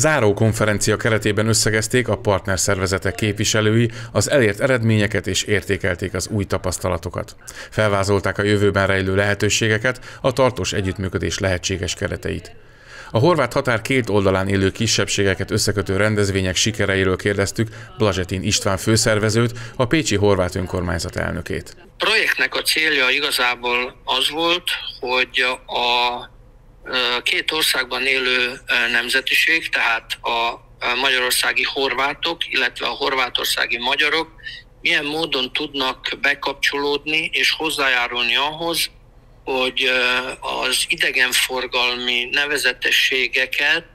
Záró konferencia keretében összegezték a partnerszervezetek képviselői az elért eredményeket és értékelték az új tapasztalatokat. Felvázolták a jövőben rejlő lehetőségeket, a tartós együttműködés lehetséges kereteit. A horvát határ két oldalán élő kisebbségeket összekötő rendezvények sikereiről kérdeztük Blazsetin István főszervezőt, a Pécsi Horvát Önkormányzat elnökét. A projektnek a célja igazából az volt, hogy a két országban élő nemzetiség, tehát a magyarországi horvátok, illetve a horvátországi magyarok milyen módon tudnak bekapcsolódni és hozzájárulni ahhoz, hogy az idegenforgalmi nevezetességeket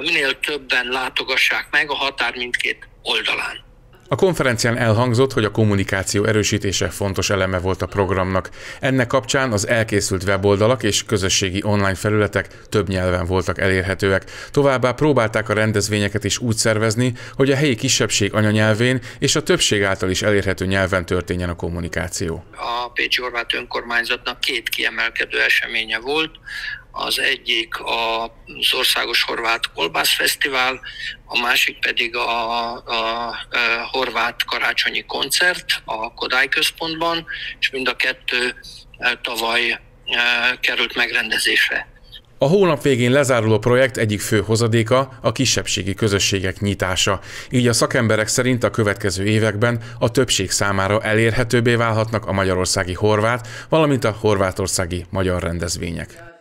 minél többen látogassák meg a határ mindkét oldalán. A konferencián elhangzott, hogy a kommunikáció erősítése fontos eleme volt a programnak. Ennek kapcsán az elkészült weboldalak és közösségi online felületek több nyelven voltak elérhetőek. Továbbá próbálták a rendezvényeket is úgy szervezni, hogy a helyi kisebbség anyanyelvén és a többség által is elérhető nyelven történjen a kommunikáció. A Pécsi Horvát Önkormányzatnak két kiemelkedő eseménye volt. Az egyik az Országos Horvát Kolbász Fesztivál, a másik pedig a, a, a Horvát Karácsonyi Koncert a Kodály Központban, és mind a kettő e, tavaly e, került megrendezésre. A hónap végén lezáruló projekt egyik fő hozadéka a kisebbségi közösségek nyitása. Így a szakemberek szerint a következő években a többség számára elérhetőbbé válhatnak a magyarországi horvát, valamint a horvátországi magyar rendezvények.